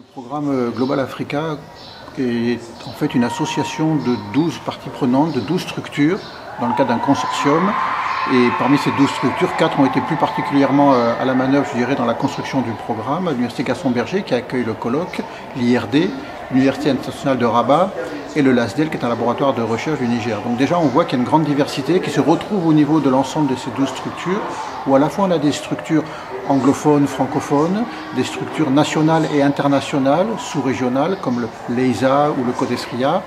programme Global Africa est en fait une association de 12 parties prenantes, de 12 structures, dans le cadre d'un consortium. Et parmi ces 12 structures, 4 ont été plus particulièrement euh, à la manœuvre, je dirais, dans la construction du programme. L'Université Gaston-Berger, qui accueille le colloque, l'IRD, l'Université internationale de Rabat et le LASDEL, qui est un laboratoire de recherche du Niger. Donc déjà, on voit qu'il y a une grande diversité qui se retrouve au niveau de l'ensemble de ces 12 structures, où à la fois on a des structures anglophones, francophones, des structures nationales et internationales, sous-régionales, comme l'EISA ou le CODESRIA,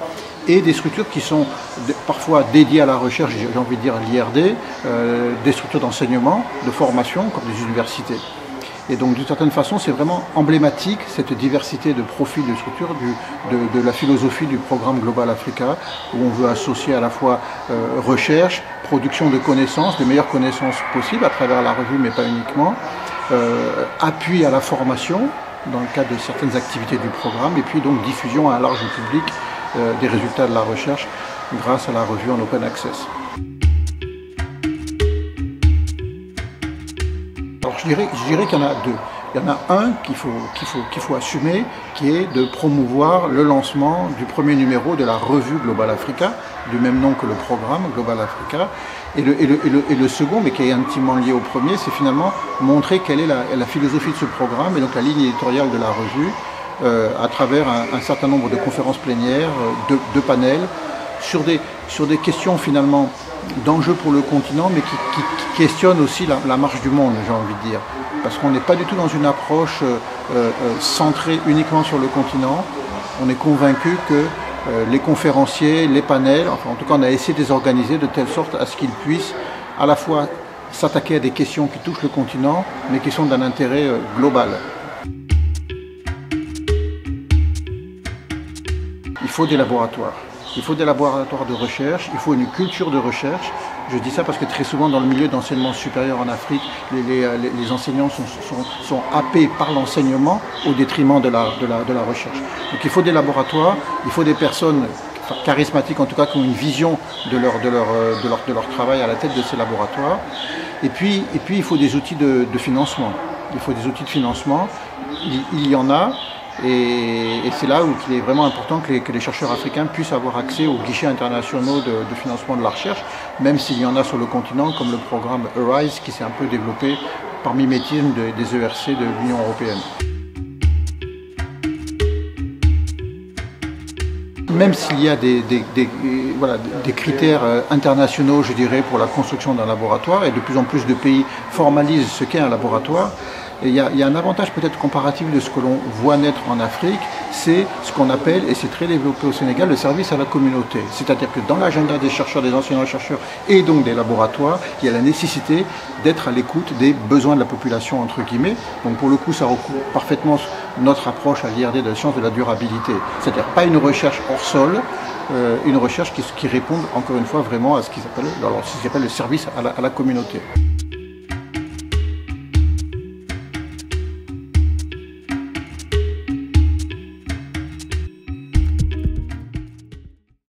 et des structures qui sont parfois dédiées à la recherche, j'ai envie de dire l'IRD, euh, des structures d'enseignement, de formation, comme les universités. Et donc d'une certaine façon, c'est vraiment emblématique, cette diversité de profils de structures de, la philosophie du programme Global Africa, où on veut associer à la fois euh, recherche, production de connaissances, des meilleures connaissances possibles à travers la revue, mais pas uniquement, euh, appui à la formation dans le cadre de certaines activités du programme, et puis donc diffusion à un large public euh, des résultats de la recherche grâce à la revue en open access. Je dirais qu'il y en a deux. Il y en a un qu'il faut, faut, faut assumer, qui est de promouvoir le lancement du premier numéro de la revue Global Africa, du même nom que le programme Global Africa. Et le, et le, et le, second, mais qui est intimement lié au premier, c'est finalement montrer quelle est la, la, philosophie de ce programme et donc la ligne éditoriale de la revue euh, à travers un, certain nombre de conférences plénières, euh, de, de panels, sur des, questions finalement d'enjeux pour le continent, mais qui, questionnent aussi la, marche du monde, j'ai envie de dire. Parce qu'on n'est pas du tout dans une approche euh, euh, centrée uniquement sur le continent. On est convaincu que euh, les conférenciers, les panels, enfin en tout cas on a essayé de les organiser de telle sorte à ce qu'ils puissent à la fois s'attaquer à des questions qui touchent le continent, mais qui sont d'un intérêt global. Il faut des laboratoires. Il faut des laboratoires de recherche, il faut une culture de recherche. Je dis ça parce que très souvent dans le milieu d'enseignement supérieur en Afrique, les, les, enseignants sont, happés par l'enseignement au détriment de la, recherche. Donc il faut des laboratoires, il faut des personnes charismatiques en tout cas qui ont une vision de leur, de leur, travail à la tête de ces laboratoires. Et puis, et puis il faut des outils de, financement. Il faut des outils de financement. Il y en a, et, c'est là où il est vraiment important que les, chercheurs africains puissent avoir accès aux guichets internationaux de, financement de la recherche, même s'il y en a sur le continent, comme le programme ARISE qui s'est un peu développé par mimétisme de, des ERC de l'Union européenne. Même s'il y a des, voilà, des critères internationaux, je dirais, pour la construction d'un laboratoire, et de plus en plus de pays formalisent ce qu'est un laboratoire, a, il y, a un avantage peut-être comparatif de ce que l'on voit naître en Afrique, c'est ce qu'on appelle, et c'est très développé au Sénégal, le service à la communauté. C'est-à-dire que dans l'agenda des chercheurs, des enseignants-chercheurs et donc des laboratoires, il y a la nécessité d'être à l'écoute des besoins de la population, entre guillemets. Donc pour le coup, ça recoupe parfaitement notre approche à l'IRD de la science de la durabilité. C'est-à-dire pas une recherche hors sol, euh, une recherche qui, réponde encore une fois vraiment à ce qu'ils appellent, appelle le service à la, à la communauté.